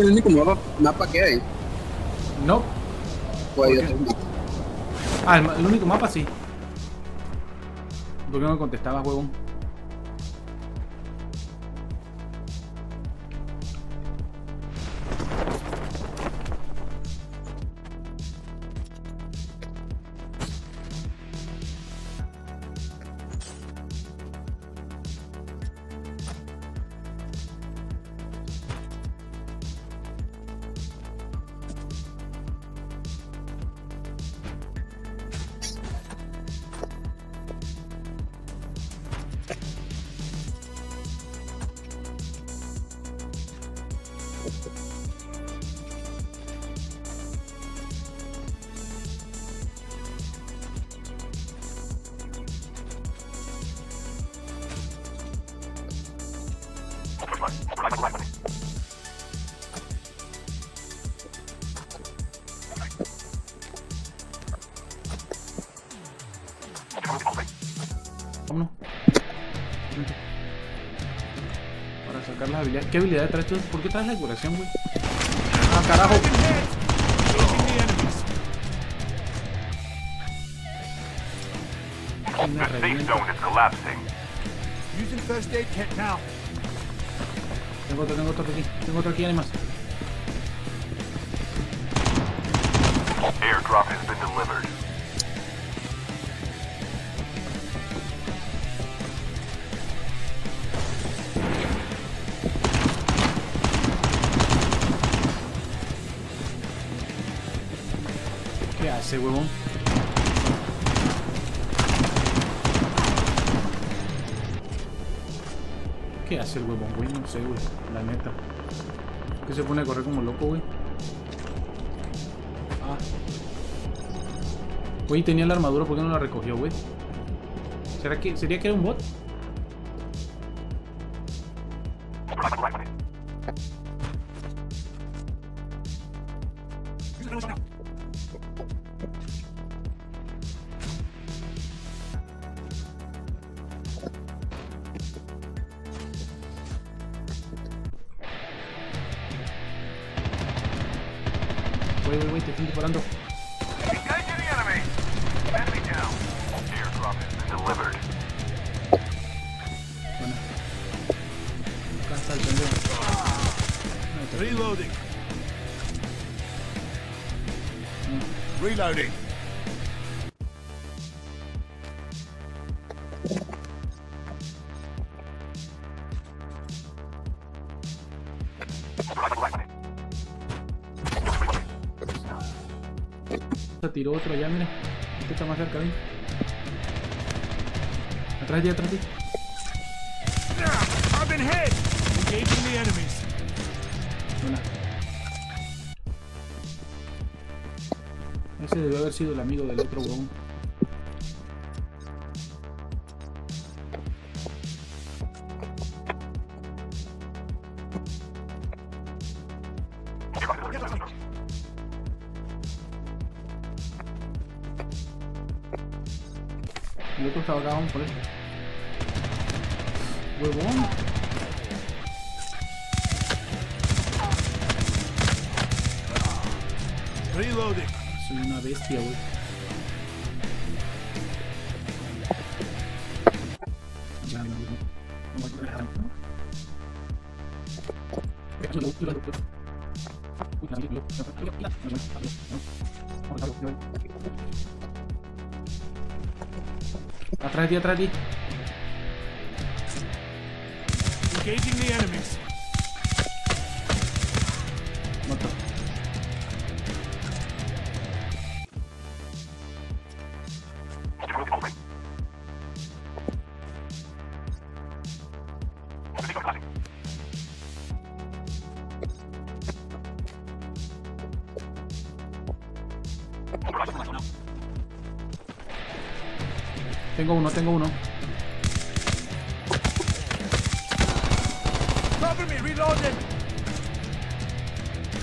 el único mapa, mapa que hay. No. Ah, el, el único mapa sí. ¿Por qué no me contestabas, huevón? Vámonos. Para sacar las habilidades. ¿Qué habilidad traes tú? ¿Por qué traes la curación, güey? Ah, carajo. The safe zone is collapsing. Using first aid kit now. Tengo otro, tengo otro aquí. Tengo otro aquí, además. Airdrop has been delivered. ¿Qué hace, huevón? ¿Qué hace el huevón, güey? No sé, güey. La neta. Que se pone a correr como loco, güey. Ah. Güey, tenía la armadura, ¿por qué no la recogió, güey? ¿Será que, ¿Sería que era un bot? Enemy down. Airdrop has been delivered. Bueno. Está el pendejo. Reloading. Reloading. Se tiró otro allá, mira. Este está más cerca mí. Atrás de ti, atrás de ti. I've been hit. Engaging the enemies. Buena. Ese debió haber sido el amigo del otro huevón. El otro estaba acá, por él. Huevón. Reloading. Soy una bestia. Ya, no, no. ¿no? Atrás de try dia. Engaging the enemies. Mantap. No. Tengo uno, tengo uno.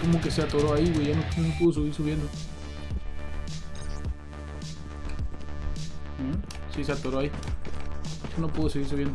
Como que se atoró ahí, güey. Ya no, no pudo subir subiendo. ¿Mm? Sí, se atoró ahí. No pudo seguir subiendo.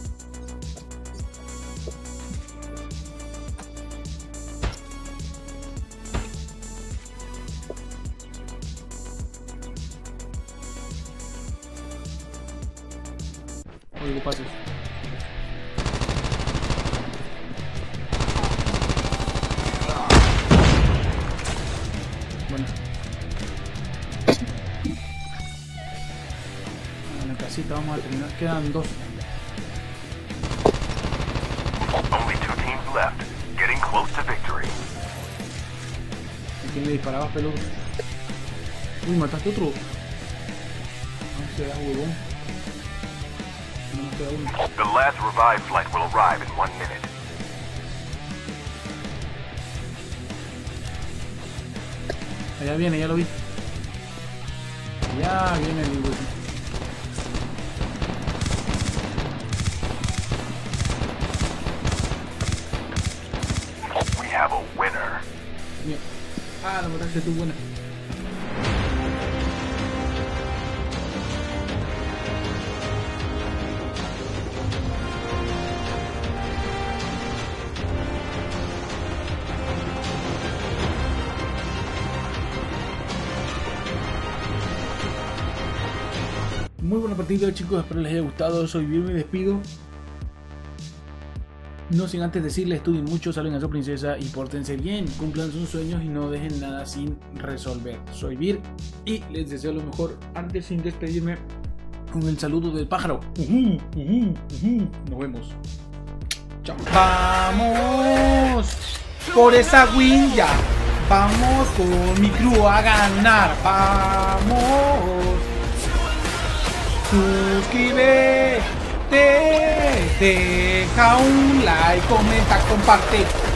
Oigo pases. Bueno. En la casita vamos a terminar. Quedan dos. Only teams left. Getting close to victory. ¿A quién le disparabas, peludo? Uy, mataste otro. No se da huevón. The last revive flight will arrive in one minute. Allá viene, ya lo vi. Ya viene el güey. We have a winner. Ah, la mataste tú buena. Muy buena partida chicos, espero les haya gustado, soy bien me despido. No sin antes decirles, estudien mucho, salven a su princesa y pórtense bien, cumplan sus sueños y no dejen nada sin resolver. Soy Vir y les deseo lo mejor antes sin despedirme con el saludo del pájaro. Ujú, ujú, ujú. Nos vemos. Chao. Vamos por esa win ya. Vamos con mi crew a ganar. Vamos. Suscríbete, deja un like, comenta, comparte.